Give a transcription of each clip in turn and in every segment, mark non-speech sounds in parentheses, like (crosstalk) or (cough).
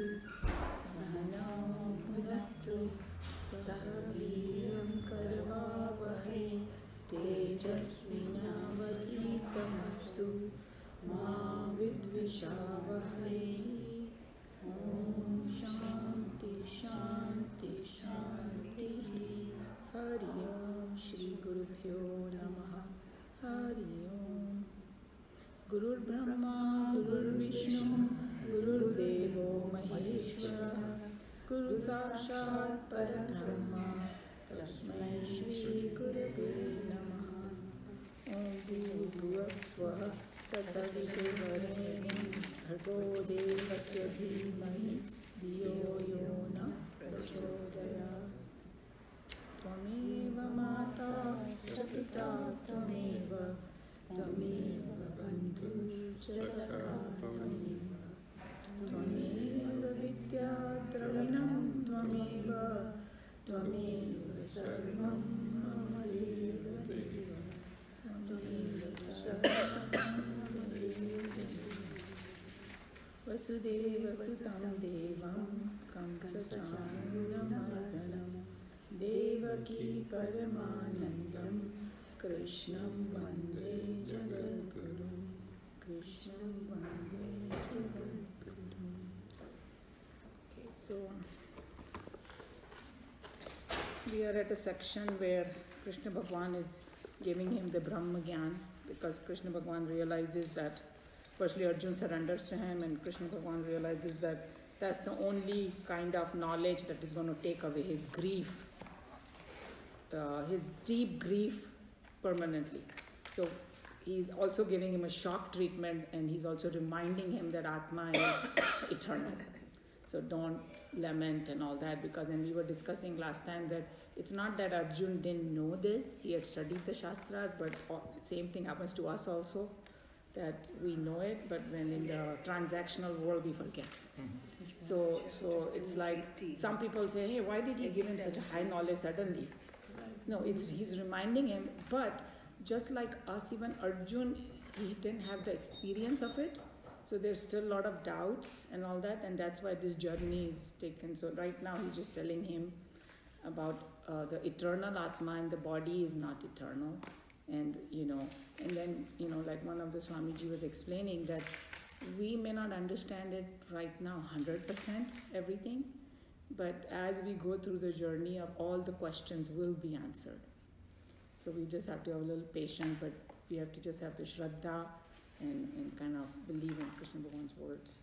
mm-hmm. कंसचानूरमर्दनं Devaki परमानन्दं कृष्णं वन्दे जगद्गुरुं कृष्णं वन्दे जगद्गुरुम् Okay, so we are at a section where Krishna Bhagwan is giving him the Brahma Gyan because Krishna Bhagwan realizes that firstly Arjun surrenders to him and Krishna Bhagwan realizes that that's the only kind of knowledge that is going to take away his grief, uh, his deep grief permanently. So he's also giving him a shock treatment and he's also reminding him that Atma is (coughs) eternal. So don't lament and all that because and we were discussing last time that it's not that Arjun didn't know this, he had studied the Shastras, but all- same thing happens to us also that we know it, but when in the transactional world we forget. So, so it's like some people say, "Hey, why did he give him such a high knowledge suddenly?" No, it's he's reminding him. But just like us, even Arjun, he didn't have the experience of it. So there's still a lot of doubts and all that, and that's why this journey is taken. So right now he's just telling him about uh, the eternal Atma and the body is not eternal. And you know, and then you know, like one of the Swamiji was explaining that we may not understand it right now 100% everything, but as we go through the journey of all the questions will be answered. So we just have to have a little patience, but we have to just have the shraddha and, and kind of believe in Krishna Bhagwan's words.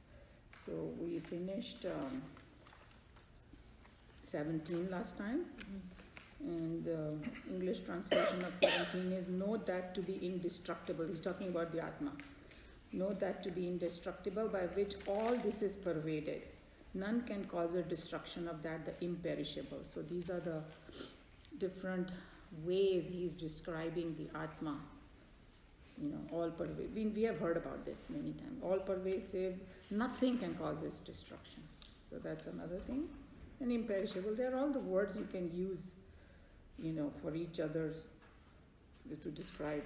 So we finished um, 17 last time, and the English translation of 17 is Know that to be indestructible. He's talking about the Atma. Know that to be indestructible, by which all this is pervaded. None can cause a destruction of that, the imperishable. So these are the different ways he's describing the Atma. You know, all pervasive. We, we have heard about this many times. All pervasive, nothing can cause its destruction. So that's another thing. And imperishable, they're all the words you can use, you know, for each other's to describe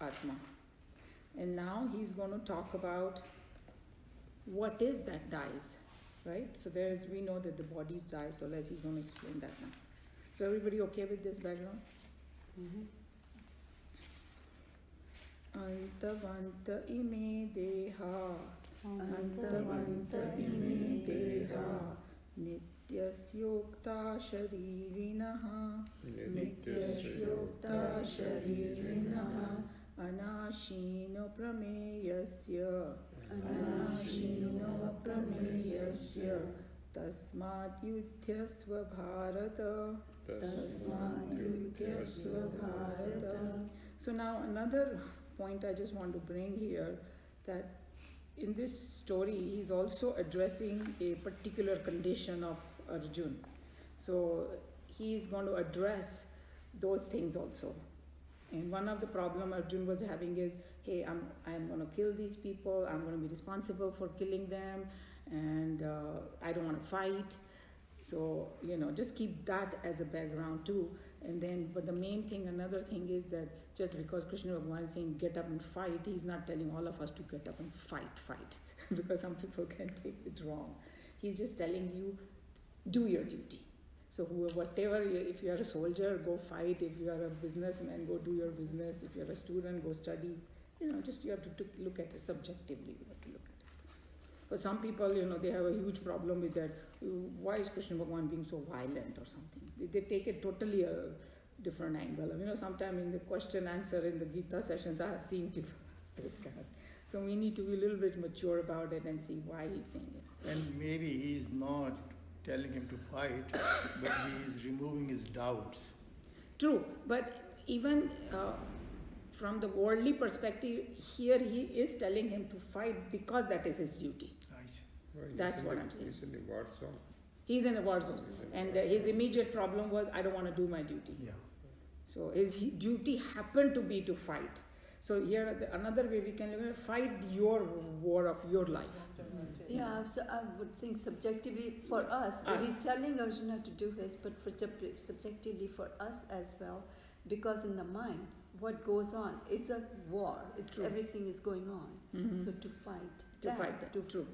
Atma. And now he's going to talk about what is that dies, right? So there's we know that the bodies die, so let he's going to explain that now. So everybody okay with this background? अन्तवन्त इमे देहा अन्तवन्त इमे देहा नित्यस्योक्ता शरीरिणः नित्यस्योक्ता शरीरिणः अनाशीनो प्रमेयस्य अनाशीनो प्रमेयस्य तस्मात् युध्यस्व भारत तस्मात् युध्यस्व Bharat So now another point I just want to bring here that in this story he's also addressing a particular condition of Arjun. So he is going to address those things also. And one of the problem Arjun was having is, hey, I'm I'm going to kill these people. I'm going to be responsible for killing them, and uh, I don't want to fight. So you know, just keep that as a background too. And then, but the main thing, another thing is that just because Krishna Bhagavan is saying get up and fight, he's not telling all of us to get up and fight, fight, (laughs) because some people can take it wrong. He's just telling you, do your duty. So whatever, if you are a soldier, go fight. If you are a businessman, go do your business. If you are a student, go study. You know, just you have to look at it subjectively. You have to look at it. For some people, you know, they have a huge problem with that. Why is Krishna Bhagwan being so violent or something? They, they take it totally a different angle. You know, sometimes in the question answer in the Gita sessions, I have seen people (laughs) those kind of. So we need to be a little bit mature about it and see why he's saying it. And maybe he's not telling him to fight, but he is removing his doubts. True, but even uh, from the worldly perspective, here he is telling him to fight because that is his duty. I see. Well, That's what I'm saying. He's in the war zone. He's in a war zone, and uh, his immediate problem was, I don't want to do my duty. Yeah. So his duty happened to be to fight. So here, another way we can look at fight your war of your life. Yeah, so I would think subjectively for us, but us. he's telling Arjuna to do his, but for subjectively for us as well, because in the mind, what goes on, it's a war. It's true. everything is going on. Mm-hmm. So to fight, to that, fight that, to true.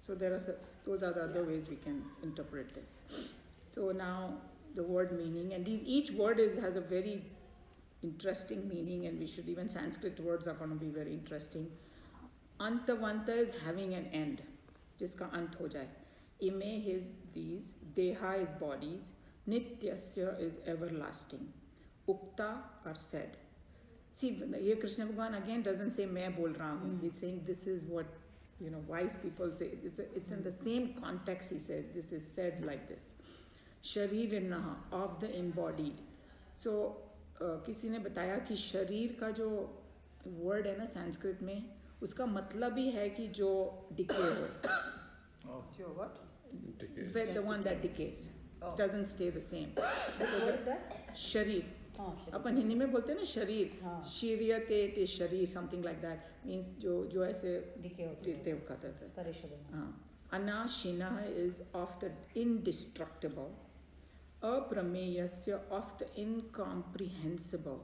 So there are those are the other yeah. ways we can interpret this. So now the word meaning, and these each word is has a very interesting meaning and we should even sanskrit words are going to be very interesting. Antavanta is having an end jiska ant ho jaye. Ime is these deha is bodies nityasya is everlasting. Upta are said. See here krishna bhagwan again doesn't say me. bol raha he's saying this is what you know wise people say. It's, a, it's in the same context he says this is said like this. Sharirinaha of the embodied. So किसी ने बताया कि शरीर का जो word है ना संस्कृत में उसका मतलब ही है कि जो डिके हो। The one that decays. Oh. doesn't stay the same. शरीर अपन हिंदी में बोलते हैं ना शरीर। शीरियते टे शरीर समथिंग लाइक दैट मींस जो जो ऐसे दिखते कहते थे। हाँ। अनाशिना इज़ ऑफ़ द इनडिस्ट्रक्टिबल अप्रमेय से of the incomprehensible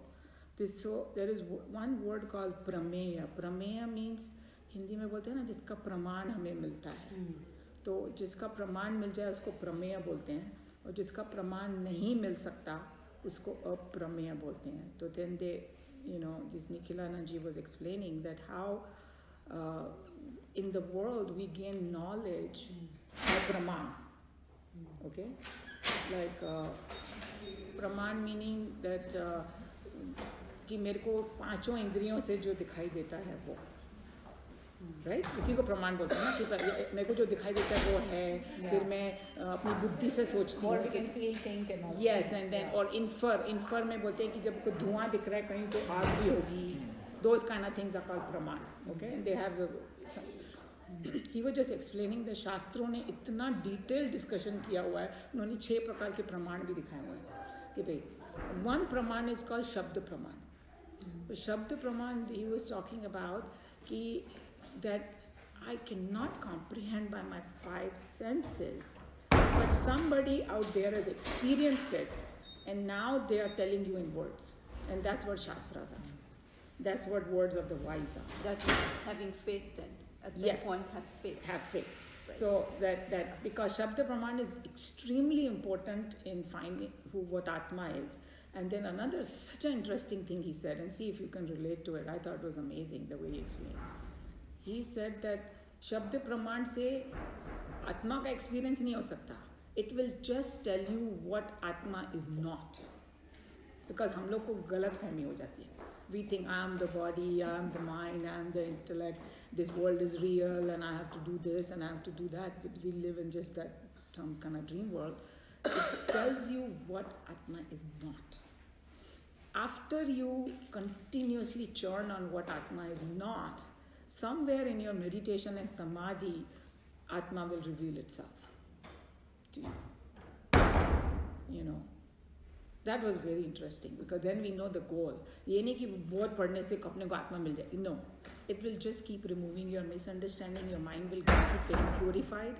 this so there is one word call प्रमेय प्रमेय मीन्स हिंदी में बोलते हैं ना जिसका प्रमाण हमें मिलता है। हम्म। तो जिसका प्रमाण मिल जाए उसको प्रमेय बोलते हैं। और जिसका प्रमाण नहीं मिल सकता उसको अप्रमेय बोलते हैं। तो then they you know this निखिलाना ji was explaining that how in the world we gain knowledge प्रमाण। हम्म। ओके like uh, प्रमाण मीनिंग दैट कि मेरे को पाँचों इंद्रियों से जो दिखाई देता है वो। Right right? इसी को प्रमाण बोलते हैं ना कि मेरे को जो दिखाई देता है वो है। Yeah. फिर मैं uh, अपनी बुद्धि से सोचती हूँ। यस एंड देन और इन्फर इन्फर में बोलते हैं कि जब कोई धुआँ दिख रहा है कहीं तो आग भी होगी। Those kind of things are called प्रमाण okay they have he was just explaining the शास्त्रों ने इतना डिटेल डिस्कशन किया हुआ है, उन्होंने छः प्रकार के प्रमाण भी दिखाए हुए हैं कि भाई वन प्रमाण इज़ कॉल्ड शब्द प्रमाण शब्द प्रमाण ही वॉज़ टॉकिंग अबाउट कि that I can not comprehend by my five senses but somebody out there is experienced it and now they are telling you in words and that's word शास्त्र था that's word words of the wise are that is having faith that at that yes. point have faith. Have faith. Right. So that that because Shabda Praman is extremely important in finding who what Atma is. And then another such an interesting thing he said, and see if you can relate to it. I thought it was amazing the way he explained. He said that shabdapraman say atma ka experience experience नहीं हो सकता it will just tell you what आत्मा is not because हम लोग को गलत we think I'm the body, I'm the mind, I'm the intellect, this world is real and I have to do this and I have to do that. But we live in just that some kind of dream world. It tells you what Atma is not. After you continuously churn on what Atma is not, somewhere in your meditation and samadhi, Atma will reveal itself to you. You know that was very interesting because then we know the goal ये नहीं कि बहुत पढ़ने से अपने को आत्मा मिल जाए no it will just keep removing your misunderstanding. Your mind will keep getting purified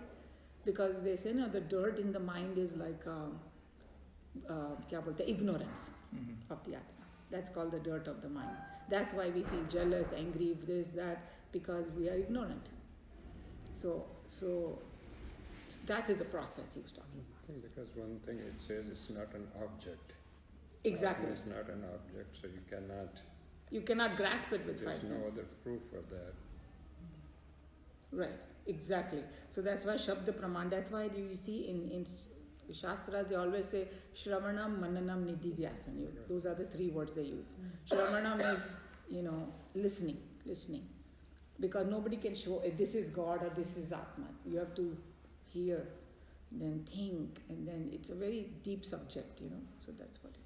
because they say no, the dirt in the mind is like uh, uh, ignorance mm-hmm. of the atma. That's called the dirt of the mind. That's why we feel jealous, angry, this, that, because we are ignorant. So, so That is the process he was talking about. Because one thing it says it's not an object. Exactly. It's not an object, so you cannot, You cannot grasp it with five senses. there's no other proof for that. Right, exactly. So that's why Shabda Praman, that's why you see in, in Shastras they always say Shravanam, Mananam, Nididhyasan. You- Those are the three words they use. Shravanam is, you know, listening, listening. Because nobody can show eh, this is God or this is Atman. You have to hear, then think, and then it's a very deep subject, you know. So that's what it is.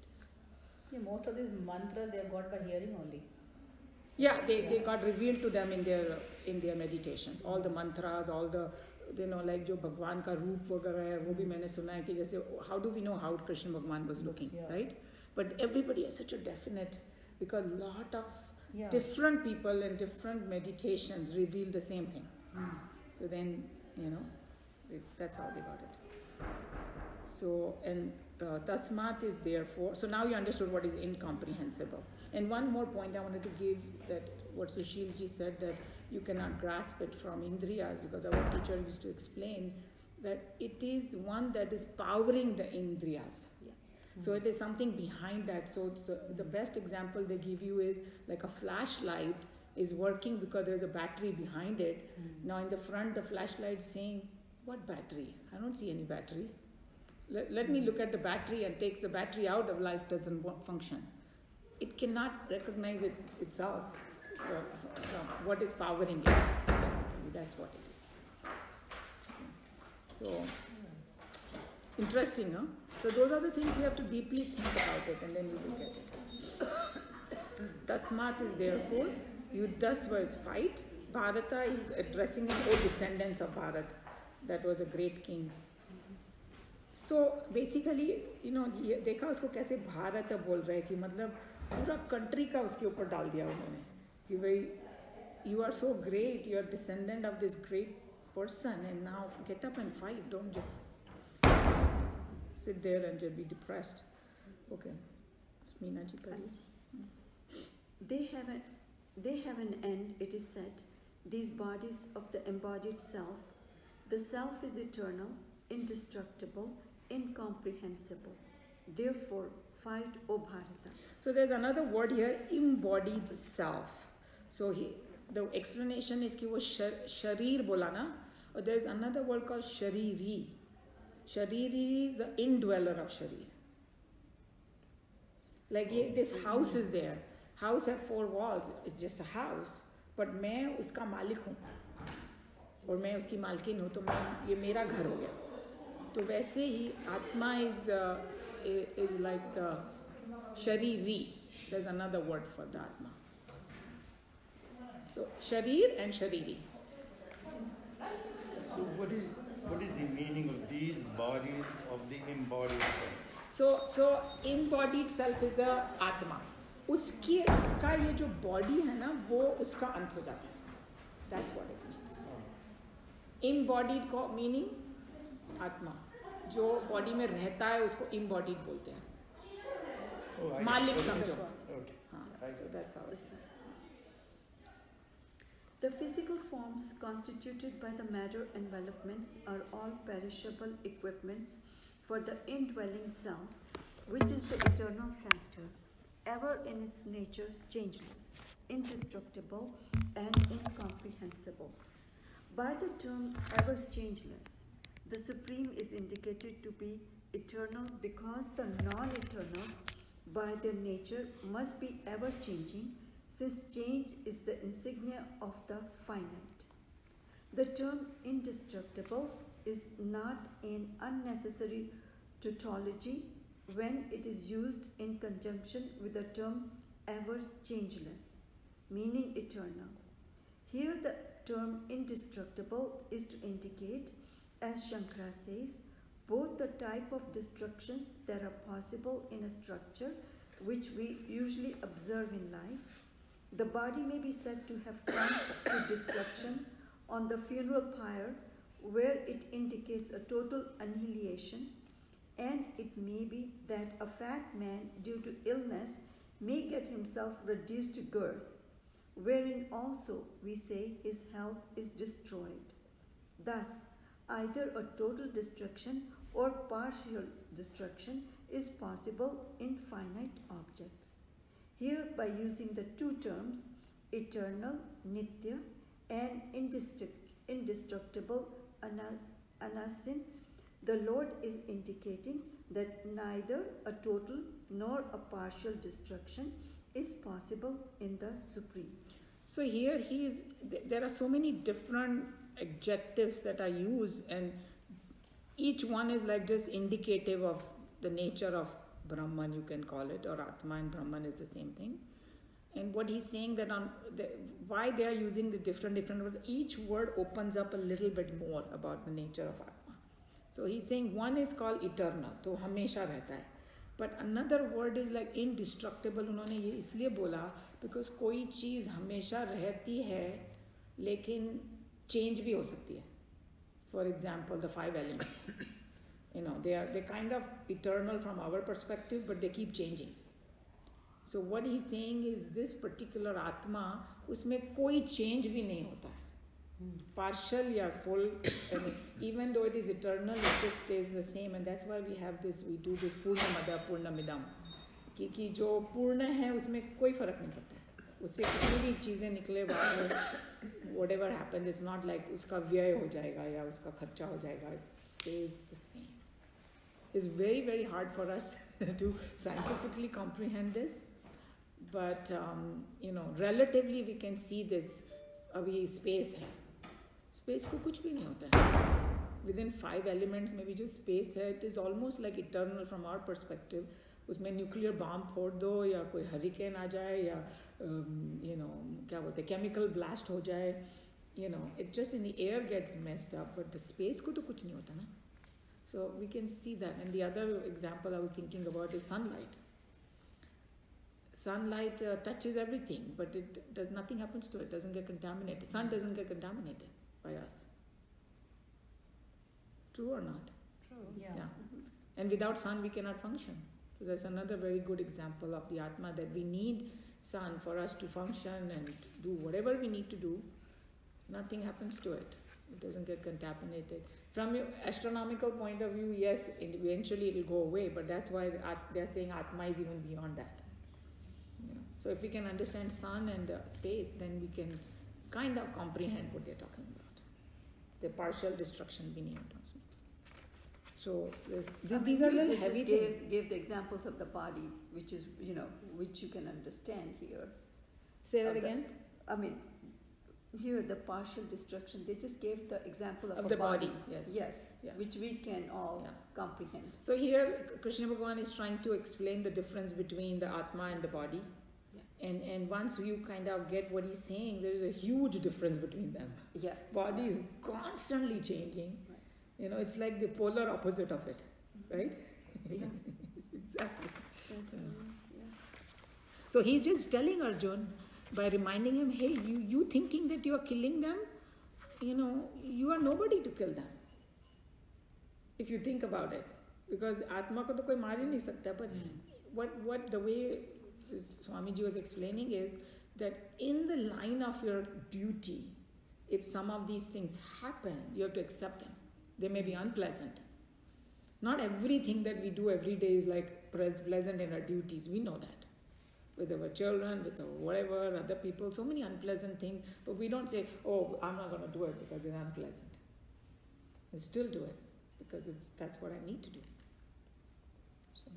Yeah, most of these mantras they have got by hearing only. Yeah, they, they got revealed to them in their in their meditations. All the mantras, all the you know like जो भगवान का रूप वगैरह है वो भी मैंने सुना है कि जैसे how do we know how Krishna Bhagwan was looking, Yeah. right? But everybody has such a definite because lot of Yeah. different people and different meditations reveal the same thing. Mm. So then you know they, that's how they got it. So and uh, tasmat is therefore. So now you understood what is incomprehensible. And one more point I wanted to give that what Sushil ji said that you cannot grasp it from indriyas because our teacher used to explain that it is one that is powering the indriyas. Yes. So it is something behind that. So the, the best example they give you is like a flashlight is working because there's a battery behind it. Mm. Now in the front, the flashlight saying, "What battery? I don't see any battery. Let, let me look at the battery and takes the battery out. of life doesn't function. It cannot recognize it itself from, from what is powering it. Basically, that's what it is. So interesting, huh? So those are the things we have to deeply think about it, and then we will get it. (coughs) Tasmat is therefore, Yudhyasva is fight. Bharata is addressing an old oh, descendants of Bharat. That was a great king. So basically you know ये देखा उसको कैसे भारत अब बोल रहे हैं कि मतलब पूरा कंट्री का उसके ऊपर डाल दिया उन्होंने कि भाई you are so great you are descendant of this great person and now get up and fight don't just sit there and be depressed okay Meena ji पढ़िए they have an they have an and it is said. This bodies of the embodied self the self is eternal indestructible incomprehensible. Therefore, fight, O Bharata. So there's another word here, embodied self. So he, the explanation is कि वो sir, शरीर बोला ना और there is another word called shariri. Shariri is the indweller of sharir. Like ये, this house is there. House have four walls. It's just a house. But मैं उसका मालिक हूँ और मैं उसकी मालकिन हूँ तो मैं ये मेरा घर हो गया तो वैसे ही आत्मा इज़ इज़ लाइक द शरीरी there's another word for the atma so sharir and shariri So what is what is the meaning of these bodies of the embodied self? so so embodied self is the atma उसकी उसका ये जो body है ना वो उसका अंत हो जाता है that's what it means embodied को मीनिंग आत्मा जो बॉडी में रहता है उसको इम्बॉडीड बोलते हैं Oh, I मालिक okay. समझो Okay. हाँ I so got that's how it Yes, is. sir. The physical forms constituted by the matter envelopments are all perishable equipments for the indwelling self, which is the eternal factor, ever in its nature changeless, indestructible, and incomprehensible. By the term ever changeless, the Supreme is indicated to be eternal because the non eternals, by their nature, must be ever changing, since change is the insignia of the finite. The term indestructible is not an unnecessary tautology when it is used in conjunction with the term ever changeless, meaning eternal. Here, the term indestructible is to indicate, as Shankara says, both the type of destructions that are possible in a structure which we usually observe in life. The body may be said to have come to destruction on the funeral pyre, where it indicates a total annihilation, and it may be that a fat man, due to illness, may get himself reduced to girth, wherein also we say his health is destroyed. Thus, either a total destruction or partial destruction is possible in finite objects. Here, by using the two terms, eternal, nitya, and indestructible, anasin, the Lord is indicating that neither a total nor a partial destruction is possible in the Supreme. So here he is, there are so many different adjectives that are used, and each one is like just indicative of the nature of Brahman, you can call it, or Atma and Brahman is the same thing. And what he's saying that on the, why they are using the different different words, each word opens up a little bit more about the nature of Atma. So he's saying one is called eternal, तो हमेशा रहता है. But another word is like indestructible. उन्होंने ये इसलिए बोला because कोई चीज़ हमेशा रहती है लेकिन चेंज भी हो सकती है. For example the five elements you know they are they kind of eternal from our perspective but they keep changing so what he sang is this particular आत्मा उसमें कोई चेंज भी नहीं होता है. पार्शल या full even though it is eternal it just is the same and that's why we have this we do this पूर्ण मदर पूर्ण मिदम क्योंकि जो पूर्ण है, उसमें कोई फ़र्क नहीं पड़ता है. उससे कितनी भी चीज़ें निकले बाहर whatever happen is not like उसका व्यय हो जाएगा या उसका खर्चा हो जाएगा. Stage the same it's very very hard for us to scientifically comprehend this but you know know we can see this अभी स्पेस है. स्पेस को कुछ भी नहीं होता है. विद इन फाइव एलिमेंट्स में भी जो स्पेस है it is almost like eternal from our perspective उसमें न्यूक्लियर बॉम्ब फोड़ दो या कोई हरिकेन आ जाए या यू नो क्या बोलते हैं केमिकल ब्लास्ट हो जाए you know it just in the air gets messed up but the space को तो कुछ नहीं होता ना So we can see that. And the other example I was thinking about is sunlight. Sunlight uh, touches everything, but it does nothing happens to it. Doesn't get contaminated. Sun doesn't get contaminated by us. True or not? True. Yeah. And without sun, we cannot function. So that's another very good example of the Atma that we need sun for us to function and do whatever we need to do. Nothing happens to it. It doesn't get contaminated. From your astronomical point of view, yes, eventually it will go away, but that's why they're saying Atma is even beyond that. Know? So if we can understand sun and space, then we can kind of comprehend what they're talking about. The partial destruction also. So this, I mean, these are little heavy things. gave, gave the examples of the body, which is, you know, which you can understand here. Say that of the- again. I mean, here the partial destruction, they just gave the example of, Of a the body, yes. Yes, Yeah. which we can all Yeah. comprehend. So here, Krishna Bhagavan is trying to explain the difference between the Atma and the body. Yeah. And, and once you kind of get what he's saying, there is a huge difference between them. Yeah. Body is constantly changing. You know, it's like the polar opposite of it, mm-hmm. right? Yeah. (laughs) exactly. Yeah. yeah. So he's just telling Arjun by reminding him, hey, you, you thinking that you are killing them, you know, you are nobody to kill them. If you think about it. Because Atma ko to koi maar hi nahi sakta. But hmm. what, what the way Swamiji was explaining is that in the line of your duty, if some of these things happen, you have to accept them. They may be unpleasant. Not everything that we do every day is like pleasant in our duties. We know that with our children, with our whatever, other people, so many unpleasant things, but we don't say, oh, I'm not going to do it because it's unpleasant. We still do it because it's, that's what I need to do. So,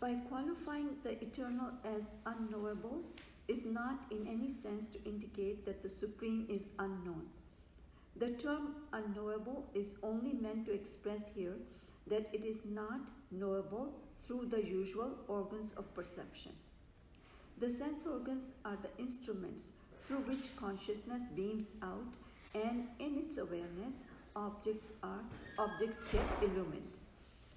By qualifying the eternal as unknowable is not in any sense to indicate that the Supreme is unknown. The term unknowable is only meant to express here that it is not knowable through the usual organs of perception. The sense organs are the instruments through which consciousness beams out and in its awareness objects are objects get illumined.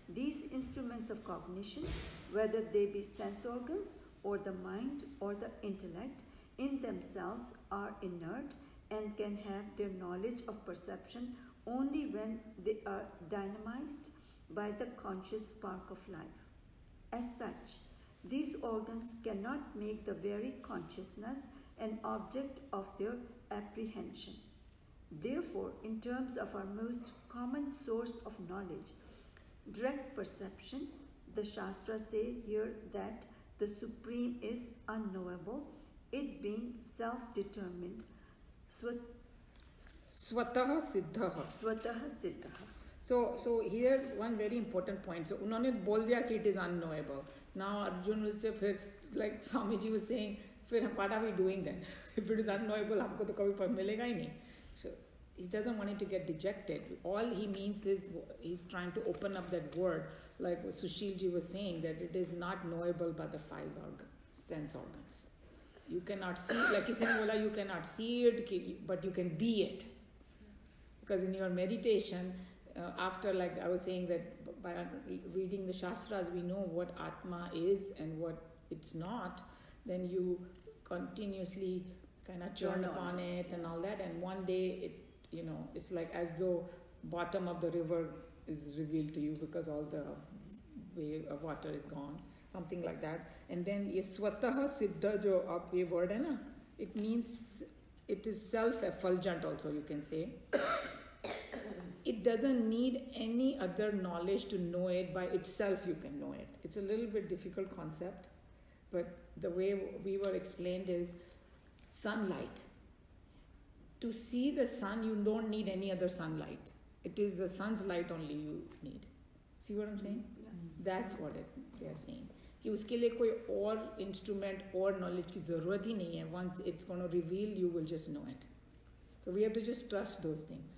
These instruments of cognition, whether they be sense organs or the mind or the intellect, in themselves are inert and can have their knowledge of perception only when they are dynamized by the conscious spark of life. As such, these organs cannot make the very consciousness an object of their apprehension. Therefore, in terms of our most common source of knowledge, direct perception, the Shastras say here that the Supreme is unknowable, it being self स्वतः सिद्ध। स्वतः सिद्ध। So so here one very important point सो उन्होंने बोल दिया कि it is un अनोएबल ना अर्जुन से फिर लाइक स्वामी जी से फिर what are we doing that if it is un unknowable आपको तो कभी मिलेगा ही नहीं. So he doesn't want to get dejected all he means is is trying to open up that word like Sushil ji वो saying that it is not knowable by the five organ sense organs you cannot see like Isangola, you cannot see it but you can be it because in your meditation uh, after like i was saying that by reading the shastras we know what atma is and what it's not then you continuously kind of churn upon it. it and all that and one day it you know it's like as though bottom of the river is revealed to you because all the way of water is gone something like that. And then ye siddha jo up it means it is self-effulgent also you can say. (coughs) it doesn't need any other knowledge to know it by itself you can know it. It's a little bit difficult concept, but the way we were explained is sunlight. To see the sun, you don't need any other sunlight. It is the sun's light only you need. See what I'm saying? Yeah. That's what it, they are saying. कि उसके लिए कोई और instrument और knowledge की ज़रूरत ही नहीं है once it's gonna reveal you will just know it so we have to just trust those things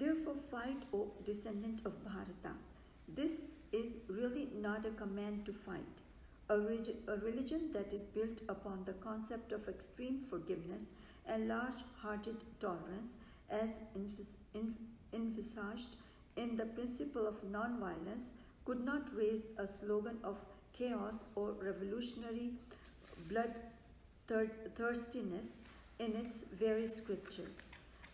Therefore, fight, O descendant of Bharata. This is really not a command to fight. A, a religion that is built upon the concept of extreme forgiveness and large hearted tolerance, as envis- en- envisaged in the principle of non-violence, could not raise a slogan of chaos or revolutionary bloodthirstiness in its very scripture.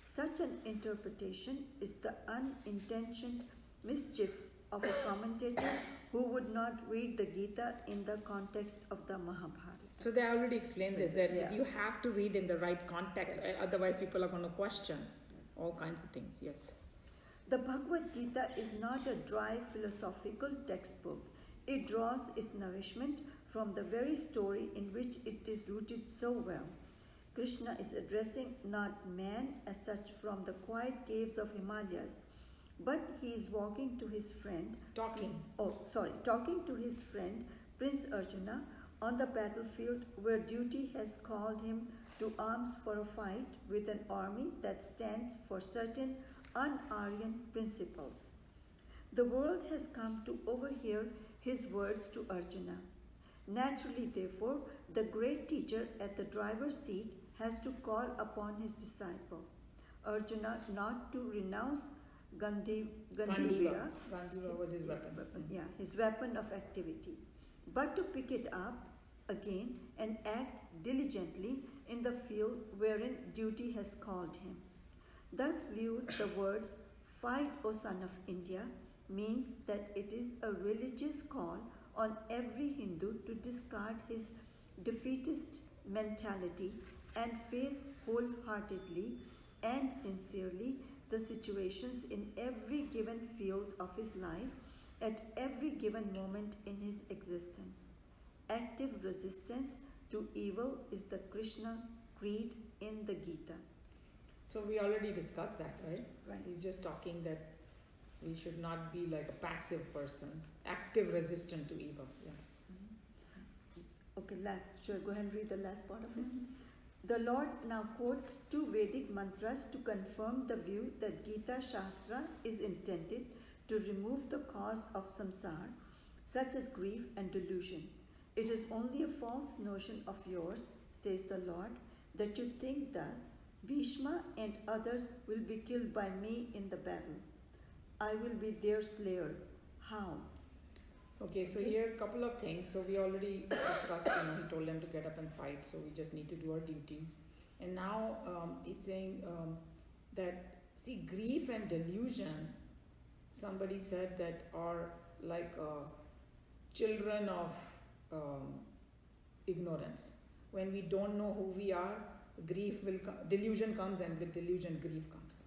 Such an interpretation is the unintentioned mischief of a commentator who would not read the Gita in the context of the Mahabharata. so they already explained this that Yeah. you have to read in the right context Yes. otherwise people are going to question Yes. all kinds of things yes The Bhagavad Gita is not a dry philosophical textbook. It draws its nourishment from the very story in which it is rooted so well. Krishna is addressing not man as such from the quiet caves of Himalayas, but he is walking to his friend talking oh sorry talking to his friend prince arjuna on the battlefield where duty has called him to arms for a fight with an army that stands for certain un-aryan principles the world has come to overhear his words to arjuna naturally therefore the great teacher at the driver's seat has to call upon his disciple arjuna not to renounce Gandhi, Gandiva. Gandiva was his weapon. yeah, his weapon of activity, but to pick it up again and act diligently in the field wherein duty has called him. Thus viewed, the words "Fight, O son of India" means that it is a religious call on every Hindu to discard his defeatist mentality and face wholeheartedly and sincerely the situations in every given field of his life at every given moment in his existence. Active resistance to evil is the Krishna creed in the Gita. So we already discussed that right Right. he's just talking that we should not be like a passive person active resistant to evil yeah mm-hmm. Okay, la- sure, go ahead and read the last part of it. Mm-hmm. The Lord now quotes two Vedic mantras to confirm the view that Gita Shastra is intended to remove the cause of samsara, such as grief and delusion. It is only a false notion of yours, says the Lord, that you think thus Bhishma and others will be killed by me in the battle. I will be their slayer. How? Okay, so here a couple of things. So we already discussed, you know, he told them to get up and fight, so we just need to do our duties. And now um, he's saying um, that, see, grief and delusion, somebody said that are like uh, children of um, ignorance. When we don't know who we are, grief will come, delusion comes, and with delusion, grief comes.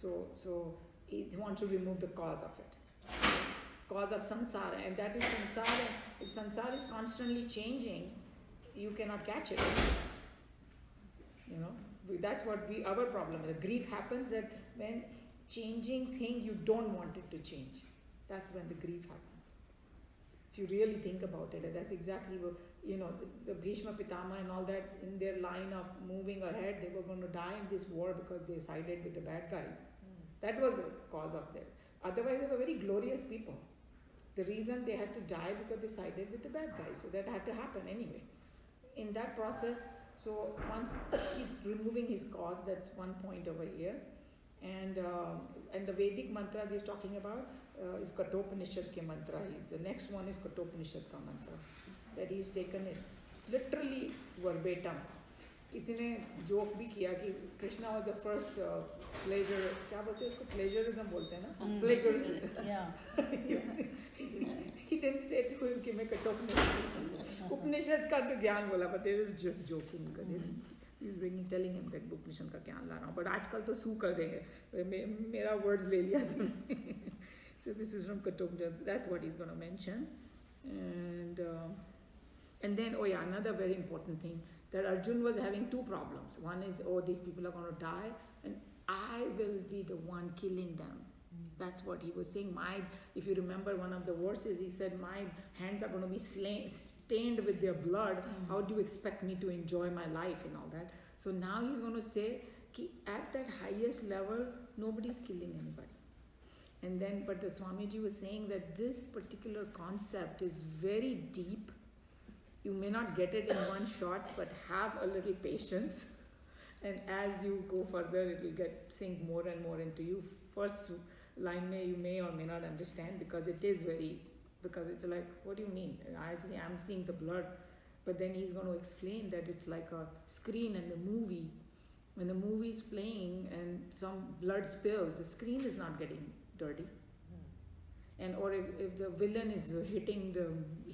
So, so he wants to remove the cause of it, cause of samsara, and that is samsara. If samsara is constantly changing, you cannot catch it. You know, that's what we our problem. The grief happens that when changing thing you don't want it to change. That's when the grief happens. If you really think about it, that's exactly what you know. The Bhishma Pitama and all that in their line of moving ahead, they were going to die in this war because they sided with the bad guys. That was the cause of their. Otherwise, they were very glorious people. The reason they had to die because they sided with the bad guys. So that had to happen anyway. In that process, so once (coughs) he's removing his cause, that's one point over here. And um, and the Vedic mantra he's talking about इस कठोपनिषद के मंत्र is the next one is Kathopanishad का मंत्र that is taken it literally verbatim किसी ने joke भी किया कि Krishna was a first pleasure क्या बोलते हैं उसको प्लेजरिज्म बोलते हैं ना प्लेजर उपनिषद का तो ज्ञान बोला but it is just joking Upanishad का ज्ञान ला रहा हूँ. बट आजकल तो सू कर देंगे. मेरा वर्ड्स ले लिया तुमने. So this is from Kathopanishad that's what he's going to mention and um, and then oh yeah another very important thing that Arjun was having two problems one is oh these people are going to die and I will be the one killing them that's what he was saying. My, if you remember one of the verses, he said, "My hands are going to be slain, stained with their blood. How do you expect me to enjoy my life and all that?" So now he's going to say, at that highest level, nobody's killing anybody. And then, but the Swamiji was saying that this particular concept is very deep. You may not get it in one shot, but have a little patience. And as you go further, it will get sink more and more into you. First line may you may or may not understand because it is very because it's like what do you mean i see i'm seeing the blood but then he's going to explain that it's like a screen in the movie when the movie is playing and some blood spills the screen is not getting dirty and or if, if the villain is hitting the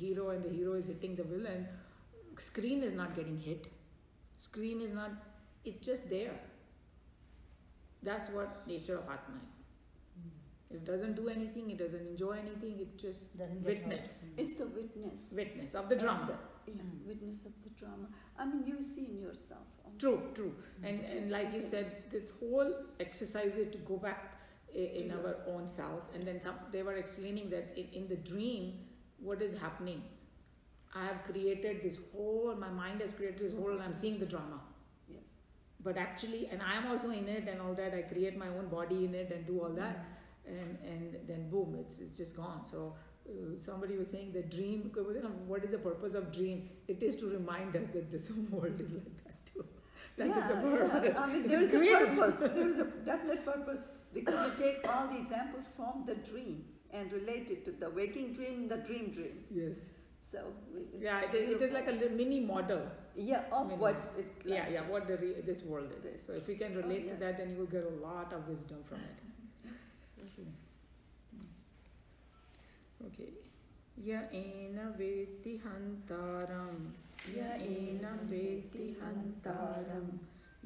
hero and the hero is hitting the villain screen is not getting hit screen is not it's just there that's what nature of atma is it doesn't do anything, it doesn't enjoy anything, it just Doesn't witness. It's the witness. Witness of the drama. The- yeah, Mm. witness of the drama. I mean, you see in yourself. Also. True, true. And and like you said, this whole exercise is to go back i- in To our own self. And then some they were explaining that in, in the dream, what is happening? I have created this whole my mind has created this whole and I'm seeing the drama. Yes. But actually and I'm also in it and all that, I create my own body in it and do all that. and and then boom, it's it's just gone. So uh, somebody was saying the dream. What is the purpose of dream? It is to remind us that this (laughs) world is like that too. That is yeah, the purpose. yeah. I mean, there is a purpose. There is a definite purpose because we take all the examples from the dream and relate it to the waking dream, the dream dream. Yes. So we, it's Yeah. It is, it is like a beautiful. li- mini model. yeah of mini what model. it. Yeah. like Yeah. is. What the re- this world is. This. So if we can Oh, relate to yes. that, then you will get a lot of wisdom from it. (laughs) Okay. य एन वेत्ति हन्तारं य एनं वेत्ति हन्तारं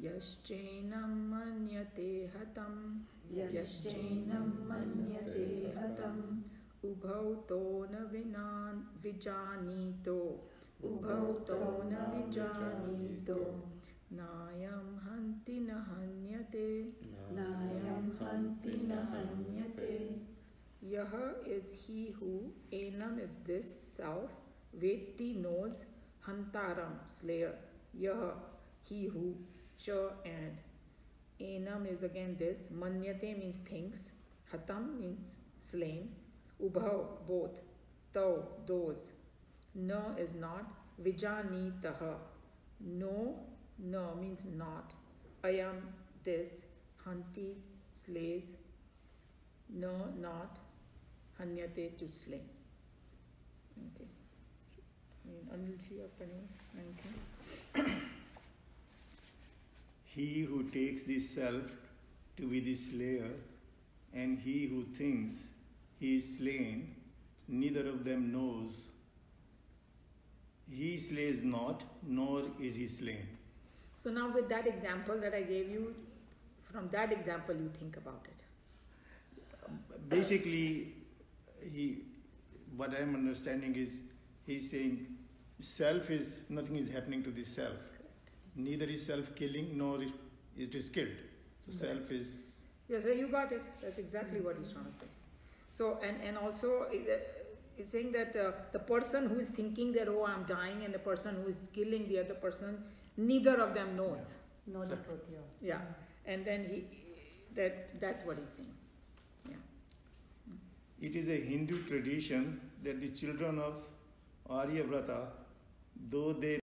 यश्चैनं मन्यते हतं यश्चैनं मन्यते हतम्। उभौ तो न विना विजानीतो। उभौ तो न विजानीतो। नायं हन्ति न हन्यते। नायं हन्ति न हन्यते। यः इज़ ही हु एनम इज़ दिस सेल्फ। वेत्ति नोज़ हंतारम स्लेयर। यह he who sure and enam is again this. Manyate means things. Hatam means slain. Ubhav both. Tau those no is not. Vijani taha no no means not. Ayam this. Hanti slays. No not. Hanyate to slay. Okay. I mean, until she up and he who takes this self to be the slayer, and he who thinks he is slain, neither of them knows. He slays not, nor is he slain. So now with that example that I gave you, from that example you think about it. Basically, he, what I'm understanding is he's saying self is nothing is happening to the self. Neither is self killing nor it- it is killed. So self is Yeah, so you got it. That's exactly what he's trying to say. So, and, and also, uh, it's saying that uh, the person who is thinking that, oh, I'm dying, and the person who is killing the other person, neither of them knows. Know the truth, yeah. Yeah. And then he, that, that's what he's saying. Yeah. It is a Hindu tradition that the children of Aryavarta, though they